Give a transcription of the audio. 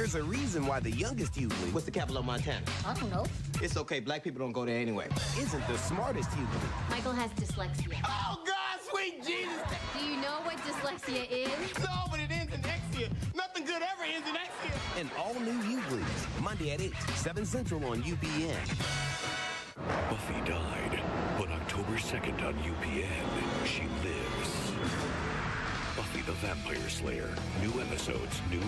There's a reason why the youngest Hughley What's the capital of Montana? I don't know. It's okay. Black people don't go there anyway. isn't the smartest Hughley. Michael has dyslexia. Oh, God, sweet Jesus. Do you know what dyslexia is? No, but it ends in Xia. Nothing good ever ends in Xia. An all-new Hughley's. Monday at 8, 7 Central on UPN. Buffy died, but October 2nd on UPN, she lives. Buffy the Vampire Slayer. New episodes, new.